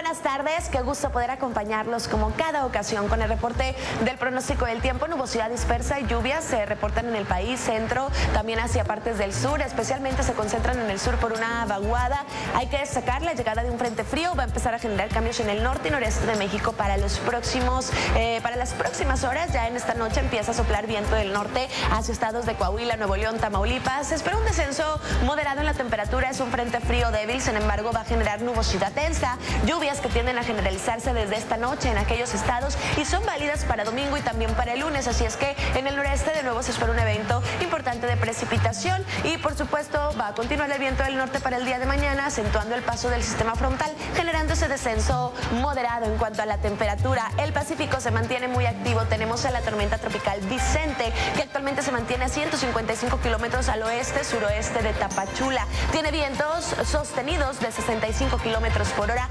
buenas tardes, qué gusto poder acompañarlos como cada ocasión con el reporte del pronóstico del tiempo. Nubosidad dispersa y lluvias se reportan en el país, centro, también hacia partes del sur, especialmente se concentran en el sur por una vaguada. Hay que destacar la llegada de un frente frío, va a empezar a generar cambios en el norte y noreste de México para los próximos, eh, para las próximas horas. Ya en esta noche empieza a soplar viento del norte hacia estados de Coahuila, Nuevo León, Tamaulipas. Se espera un descenso moderado en la temperatura, es un frente frío débil, sin embargo va a generar nubosidad densa lluvias que tienden a generalizarse desde esta noche en aquellos estados y son válidas para domingo y también para el lunes. Así es que en el noreste de nuevo se espera un evento importante de precipitación y por supuesto va a continuar el viento del norte para el día de mañana, acentuando el paso del sistema frontal, generando ese descenso moderado en cuanto a la temperatura. El Pacífico se mantiene muy activo. Tenemos a la tormenta tropical Vicente, que actualmente se mantiene a 155 kilómetros al oeste, suroeste de Tapachula. Tiene vientos sostenidos de 65 kilómetros por hora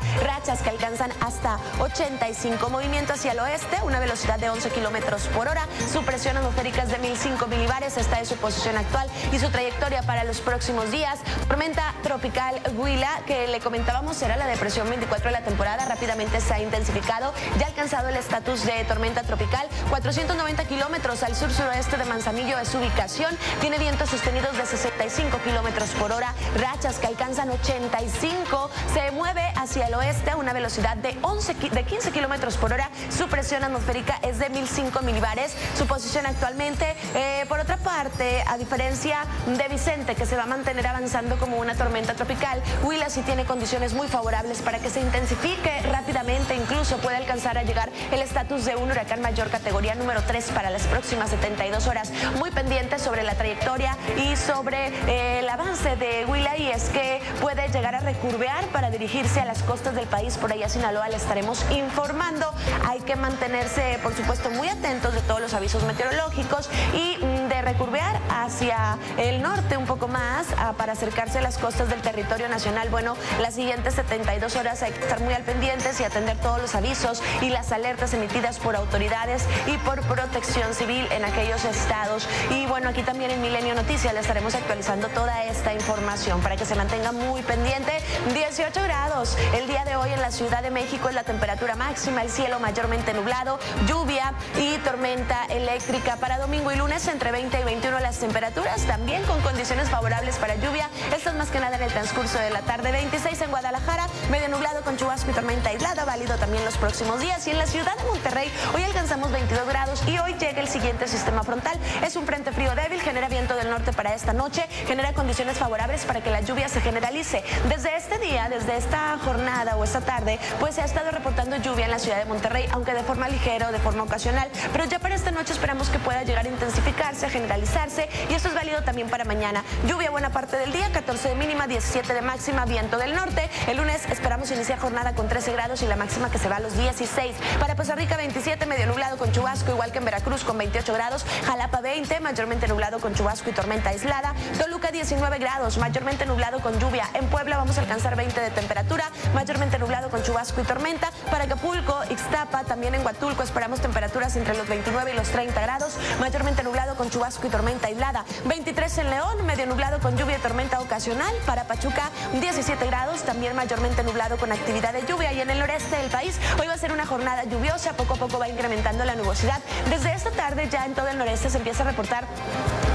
que alcanzan hasta 85. Movimiento hacia el oeste, una velocidad de 11 kilómetros por hora. Su presión atmosférica es de 1005 milibares. Esta es su posición actual y su trayectoria para los próximos días. Tormenta tropical Huila, que le comentábamos era la depresión 24 de la temporada, rápidamente se ha intensificado. Ya ha alcanzado el estatus de tormenta tropical. 490 kilómetros al sur-suroeste de Manzanillo es su ubicación. Tiene vientos sostenidos de 65 kilómetros por hora. Rachas que alcanzan 85. Se mueve hacia el oeste a una velocidad de, 11, de 15 kilómetros por hora. Su presión atmosférica es de 1005 milibares. Su posición actualmente, eh, por otra parte, a diferencia de Vicente, que se va a mantener avanzando como una tormenta tropical, Huila sí tiene condiciones muy favorables para que se intensifique rápidamente, incluso puede alcanzar a llegar el estatus de un huracán mayor categoría número 3 para las próximas 72 horas. Muy pendiente sobre la trayectoria y sobre eh, el avance de Huila y es que puede llegar a recurvear para dirigirse a las costas del país, por allá Sinaloa, le estaremos informando. Hay que mantenerse, por supuesto, muy atentos de todos los avisos meteorológicos y mm, recurvear hacia el norte un poco más para acercarse a las costas del territorio nacional. Bueno, las siguientes 72 horas hay que estar muy al pendientes y atender todos los avisos y las alertas emitidas por autoridades y por protección civil en aquellos estados. Y bueno, aquí también en Milenio Noticias le estaremos actualizando toda esta información para que se mantenga muy pendiente. 18 grados el día de hoy en la Ciudad de México es la temperatura máxima, el cielo mayormente nublado, lluvia y tormenta eléctrica. Para domingo y lunes entre 20 y 21 las temperaturas, también con condiciones favorables para lluvia. Esto es más que nada en el transcurso de la tarde. 26 en Guadalajara, medio nublado con chubasco y tormenta aislada, válido también los próximos días. Y en la ciudad de Monterrey, hoy alcanzamos 22 grados y hoy llega el siguiente sistema frontal. Es un frente frío débil, genera viento del norte para esta noche, genera condiciones favorables para que la lluvia se generalice. Desde este día, desde esta jornada o esta tarde, pues se ha estado reportando lluvia en la ciudad de Monterrey, aunque de forma ligera o de forma ocasional. Pero ya para esta noche esperamos que pueda llegar a intensificarse, a generalizarse y esto es válido también para mañana. Lluvia buena parte del día, 14 de mínima, 17 de máxima, viento del norte. El lunes esperamos iniciar jornada con 13 grados y la máxima que se va a los 16. Para Costa Rica 27, medio nublado con chubasco, igual que en Veracruz con 28 grados. Jalapa 20, mayormente nublado con chubasco y tormenta aislada. Toluca 19 grados, mayormente nublado con lluvia. En Puebla vamos a alcanzar 20 de temperatura, mayormente nublado con chubasco y tormenta. Para Acapulco, Ixtapa, también en Huatulco esperamos temperaturas entre los 29 y los 30 grados, mayormente nublado con chubasco y tormenta aislada. 23 en León, medio nublado con lluvia y tormenta ocasional. Para Pachuca, 17 grados, también mayormente nublado con actividad de lluvia. Y en el noreste del país, hoy va a ser una jornada lluviosa, poco a poco va incrementando la nubosidad. Desde esta tarde ya en todo el noreste se empieza a reportar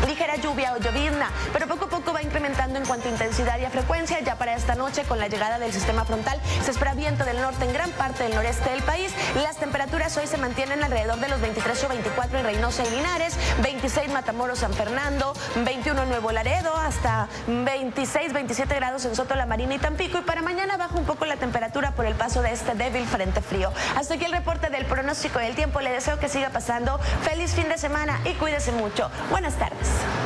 ligera lluvia o llovizna, pero poco a poco va incrementando en cuanto a intensidad y a frecuencia. Ya para esta noche, con la llegada del sistema frontal, se espera viento del norte en gran parte del noreste del país. Las temperaturas hoy se mantienen alrededor de los 23 o 24 en Reynosa y Linares, 26 Matamoros, San Fernando, 21 Nuevo Laredo, hasta 26, 27 grados en Soto, La Marina y Tampico. Y para mañana baja un poco la temperatura por el paso de este débil frente frío. Hasta aquí el reporte del pronóstico del tiempo. Le deseo que siga pasando. Feliz fin de semana y cuídese mucho. Buenas tardes. Yes.